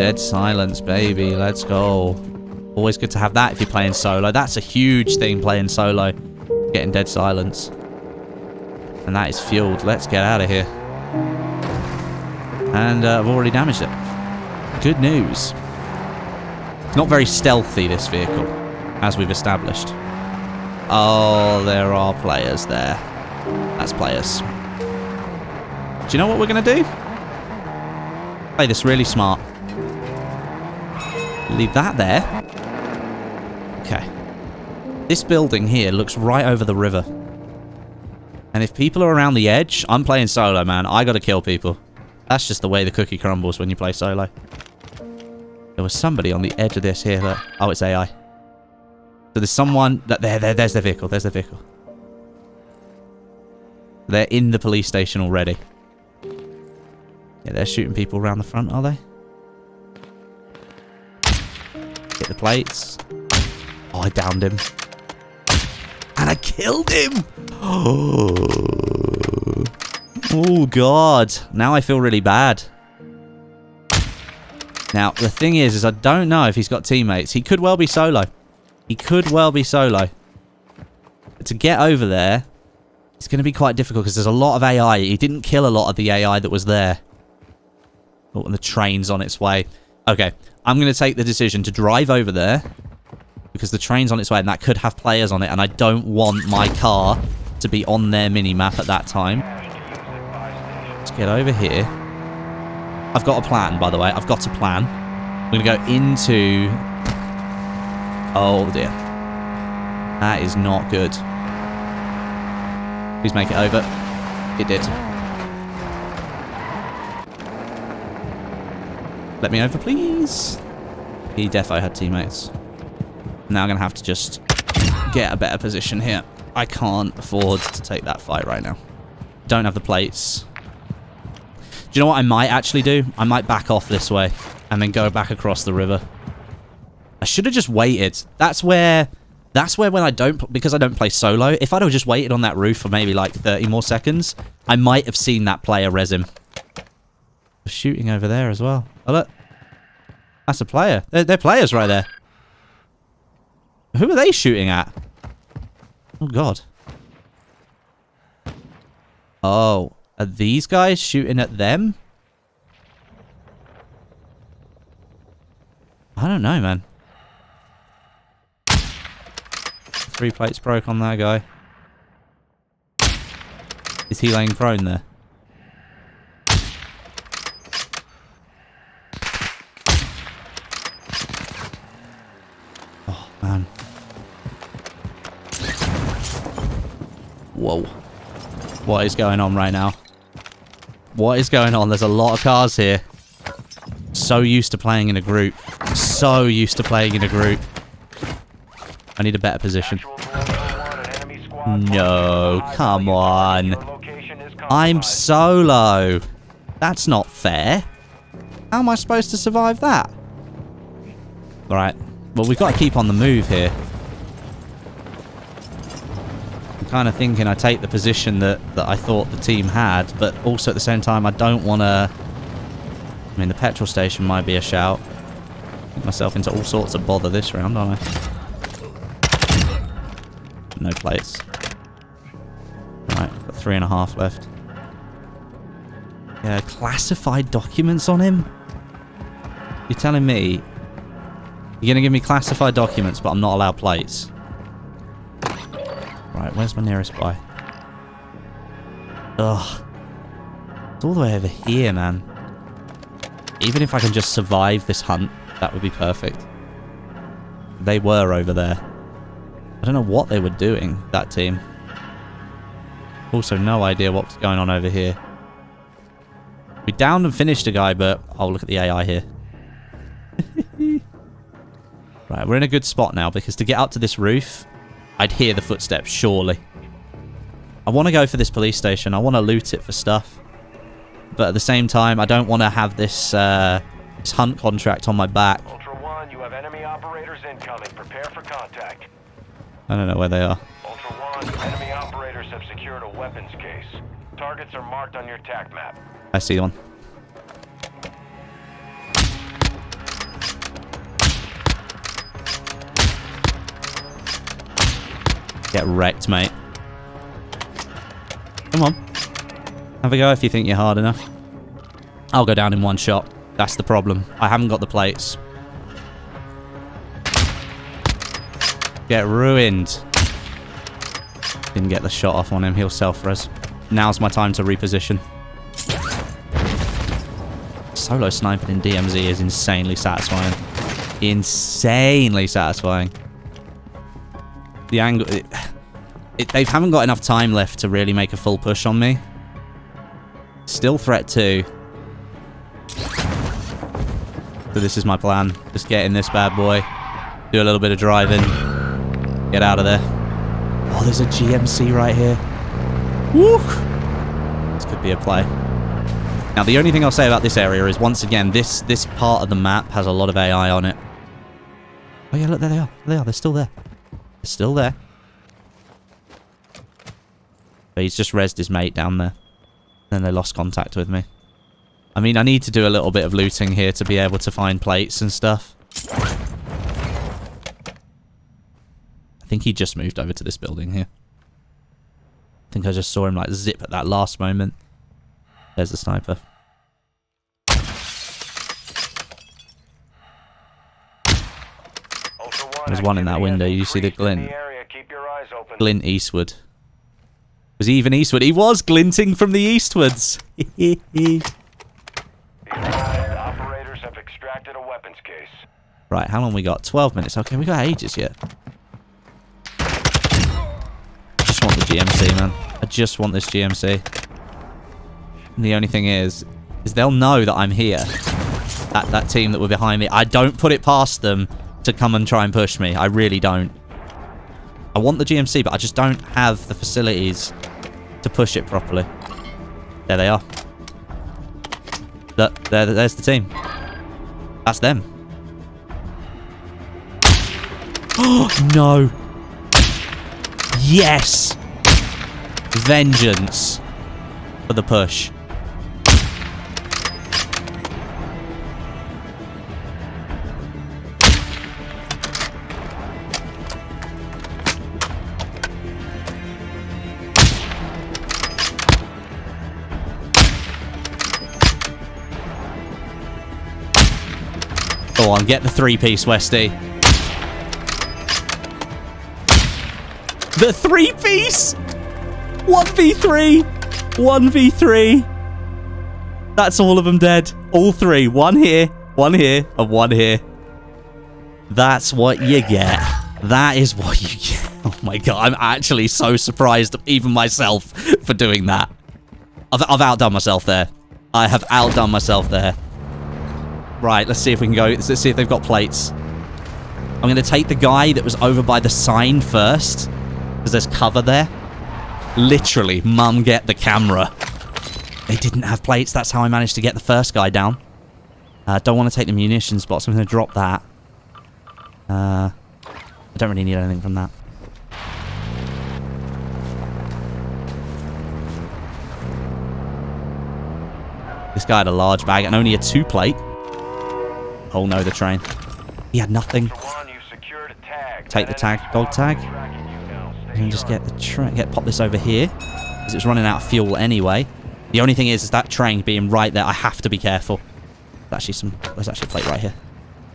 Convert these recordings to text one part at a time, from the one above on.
dead silence, baby. Let's go. Always good to have that if you're playing solo. That's a huge thing playing solo. Getting dead silence. And that is fueled. Let's get out of here. And uh, I've already damaged it. Good news. It's not very stealthy, this vehicle, as we've established. Oh, there are players there. That's players. Do you know what we're going to do? Play this really smart. Leave that there. Okay. This building here looks right over the river. And if people are around the edge, I'm playing solo, man. I gotta kill people. That's just the way the cookie crumbles when you play solo. There was somebody on the edge of this here. That, oh, it's AI. So there's someone... that there, there, There's their vehicle. There's their vehicle. They're in the police station already. Yeah, they're shooting people around the front, are they? Hit the plates. Oh, I downed him. And I killed him! Oh, God. Now I feel really bad. Now, the thing is, is I don't know if he's got teammates. He could well be solo. He could well be solo. But to get over there, it's going to be quite difficult because there's a lot of AI. He didn't kill a lot of the AI that was there. Oh, and the train's on its way. Okay, I'm going to take the decision to drive over there because the train's on its way and that could have players on it and I don't want my car to be on their mini-map at that time. Let's get over here. I've got a plan, by the way. I've got a plan. I'm going to go into... Oh, dear. That is not good. Please make it over. It did. Let me over, please. He defo had teammates. Now I'm going to have to just get a better position here. I can't afford to take that fight right now. Don't have the plates. Do you know what I might actually do? I might back off this way and then go back across the river. I should have just waited. That's where... That's where when I don't... Because I don't play solo, if I'd have just waited on that roof for maybe like 30 more seconds, I might have seen that player res him. Shooting over there as well. Oh, look. That's a player. They're, they're players right there. Who are they shooting at? Oh, God. Oh. Are these guys shooting at them? I don't know, man. Three plates broke on that guy. Is he laying prone there? Oh, man. Whoa. What is going on right now? What is going on? There's a lot of cars here. So used to playing in a group. So used to playing in a group. I need a better position. No, come on. I'm solo. That's not fair. How am I supposed to survive that? Alright. Well, we've got to keep on the move here. Kind of thinking I take the position that, that I thought the team had, but also at the same time, I don't want to... I mean, the petrol station might be a shout. Get myself into all sorts of bother this round, don't I? No plates. Right, got three and a half left. Yeah, classified documents on him? You're telling me you're going to give me classified documents, but I'm not allowed plates? Right, where's my nearest buy? Ugh. It's all the way over here, man. Even if I can just survive this hunt, that would be perfect. They were over there. I don't know what they were doing, that team. Also, no idea what's going on over here. We downed and finished a guy, but... Oh, look at the AI here. right, we're in a good spot now, because to get up to this roof, I'd hear the footsteps, surely. I want to go for this police station. I want to loot it for stuff. But at the same time, I don't want to have this, uh, this hunt contract on my back. Ultra One, you have enemy operators incoming. Prepare for contact. I don't know where they are. Ultra One, enemy operators have secured a weapons case. Targets are marked on your map. I see one. Get wrecked, mate. Come on. Have a go if you think you're hard enough. I'll go down in one shot. That's the problem. I haven't got the plates. Get ruined. Didn't get the shot off on him. He'll self-res. Now's my time to reposition. Solo sniping in DMZ is insanely satisfying. Insanely satisfying. The angle... It, it, they haven't got enough time left to really make a full push on me. Still threat 2. So this is my plan. Just get in this bad boy. Do a little bit of driving. Get out of there. Oh, there's a GMC right here. Woo! This could be a play. Now, the only thing I'll say about this area is, once again, this this part of the map has a lot of AI on it. Oh, yeah, look, there they are. There they are. They're still there. Still there. But he's just rezzed his mate down there. Then they lost contact with me. I mean, I need to do a little bit of looting here to be able to find plates and stuff. I think he just moved over to this building here. I think I just saw him like zip at that last moment. There's the sniper. Ultra One, There's one in that window. You see the glint. area. Keep your eyes open. Glint eastward. Was he even eastward? He was glinting from the Eastwards. Operators have extracted a weapons case. right, how long we got? 12 minutes. Okay, we got ages yet. I just want the GMC, man. I just want this GMC. And the only thing is, is they'll know that I'm here. That, that team that were behind me. I don't put it past them to come and try and push me. I really don't. I want the GMC, but I just don't have the facilities to push it properly. There they are. Look, there, there's the team. That's them. Oh, no. Yes. Vengeance for the push. On, get the three-piece, Westie. The three-piece! 1v3! 1v3! That's all of them dead. All three. One here, one here, and one here. That's what you get. That is what you get. Oh my god, I'm actually so surprised, even myself, for doing that. I've, I've outdone myself there. I have outdone myself there. Right, let's see if we can go. Let's see if they've got plates. I'm going to take the guy that was over by the sign first. Because there's cover there. Literally, mum, get the camera. They didn't have plates. That's how I managed to get the first guy down. Uh, don't want to take the munitions box. I'm going to drop that. Uh, I don't really need anything from that. This guy had a large bag and only a two plate. Oh no, the train. He had nothing. Ultra One, you've secured a tag. Take the tag, dog tag. is tracking you now. Stay I'm gonna just get the train, get pop this over here, because it's running out of fuel anyway. The only thing is, is that train being right there, I have to be careful. There's actually some, there's actually a plate right here.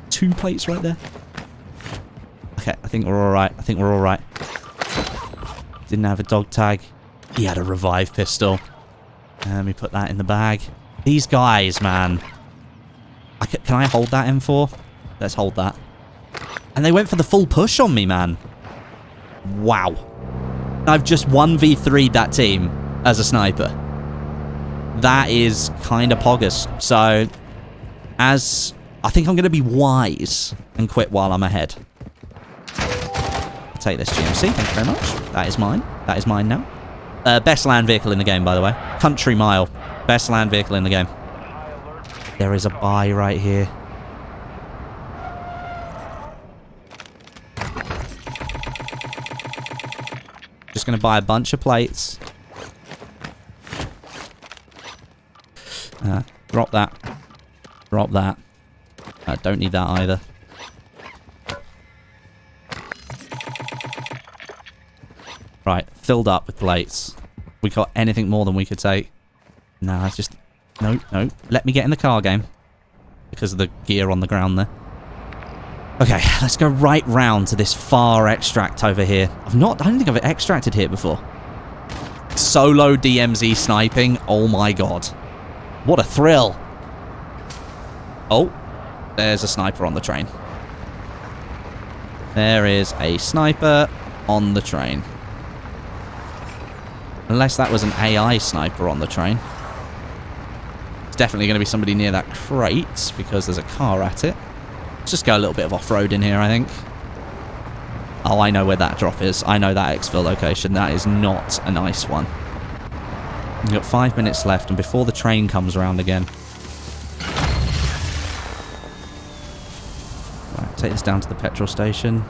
Two plates right there. Okay, I think we're all right. I think we're all right. Didn't have a dog tag. He had a revive pistol. Let me put that in the bag. These guys, man. I ca- can I hold that M4? Let's hold that. And they went for the full push on me, man. Wow. I've just 1v3'd that team as a sniper. That is kind of poggers. So, as... I think I'm going to be wise and quit while I'm ahead. Take this GMC, thank you very much. That is mine. That is mine now. Uh, best land vehicle in the game, by the way. Country Mile. Best land vehicle in the game. There is a buy right here. Just going to buy a bunch of plates. Uh, drop that. Drop that. Uh, don't need that either. Right, filled up with plates. We got anything more than we could take. Nah, it's just... No, no. Let me get in the car game. Because of the gear on the ground there. Okay, let's go right round to this far extract over here. I've not... I don't think I've extracted here before. Solo DMZ sniping. Oh my god. What a thrill. Oh, there's a sniper on the train. There is a sniper on the train. Unless that was an AI sniper on the train. It's definitely going to be somebody near that crate because there's a car at it. Let's just go a little bit of off-road in here, I think. Oh, I know where that drop is. I know that exfil location. That is not a nice one. We've got five minutes left, and before the train comes around again... Right, take this down to the petrol station.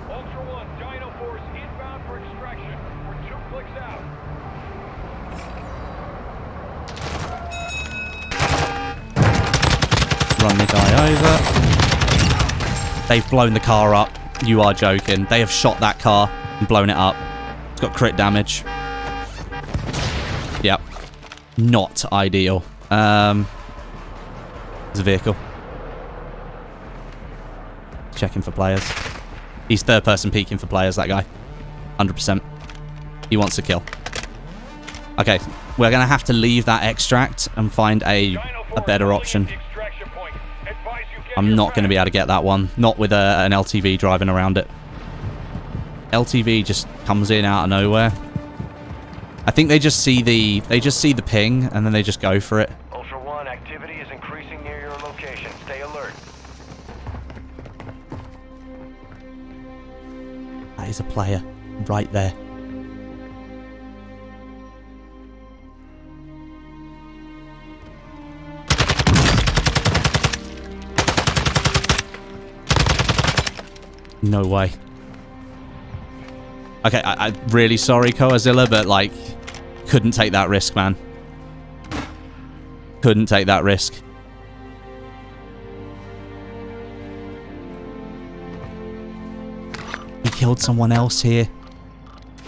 They've blown the car up. You are joking. They have shot that car and blown it up. It's got crit damage. Yep. Not ideal. Um, there's a vehicle. Checking for players. He's third person peeking for players, that guy. 100%. He wants to kill. Okay, we're going to have to leave that extract and find a, a better option. I'm not going to be able to get that one. Not with a, an LTV driving around it. LTV just comes in out of nowhere. I think they just see the they just see the ping and then they just go for it. Ultra One, activity is increasing near your location. Stay alert. That is a player right there. No way. Okay, I, I'm really sorry, Coazilla, but like, couldn't take that risk, man. Couldn't take that risk. He killed someone else here.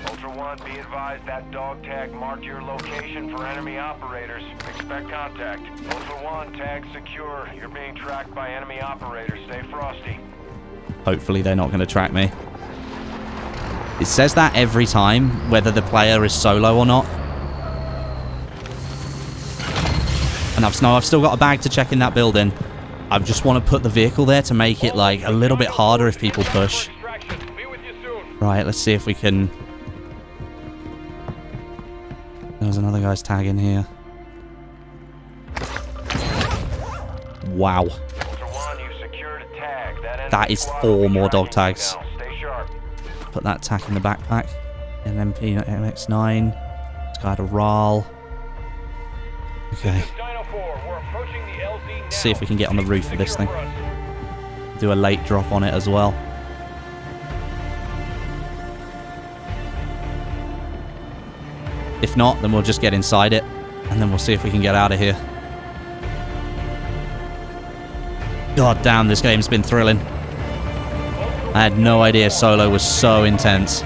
Ultra One, be advised that dog tag marked your location for enemy operators. Expect contact. Ultra One, tag secure. You're being tracked by enemy operators. Stay frosty. Hopefully they're not going to track me. It says that every time, whether the player is solo or not. And I've, no, I've still got a bag to check in that building. I just want to put the vehicle there to make it like a little bit harder if people push. Right, let's see if we can... There's another guy's tag in here. Wow. That, is four more dog tags. Put that tack in the backpack. An MP MX9. This guy had a RAAL. Okay. Dino 4, we're approaching the LZ now. See if we can get on the roof of this thing. Do a late drop on it as well. If not, then we'll just get inside it. And then we'll see if we can get out of here. God damn, this game's been thrilling. I had no idea solo was so intense.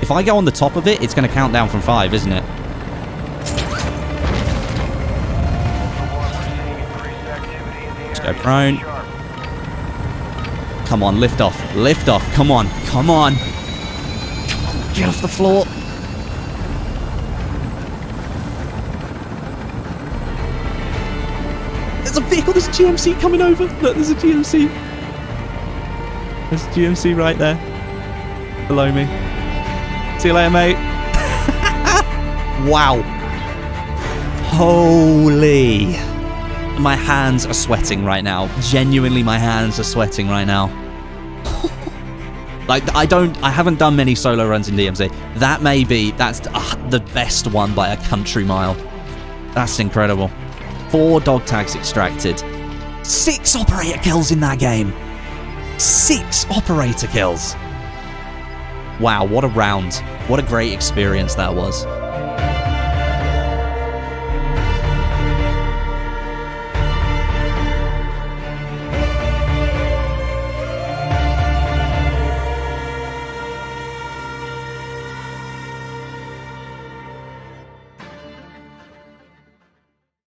If I go on the top of it, it's going to count down from five, isn't it? Let's go prone. Come on, lift off. Lift off. Come on. Come on. Come on, get off the floor. There's a vehicle. There's a GMC coming over. Look, there's a GMC. There's GMC right there. Below me. See you later, mate. wow. Holy. My hands are sweating right now. Genuinely, my hands are sweating right now. like, I don't, I haven't done many solo runs in DMZ. That may be, that's uh, the best one by a country mile. That's incredible. Four dog tags extracted. Six operator kills in that game. Six operator kills. Wow, what a round. What a great experience that was.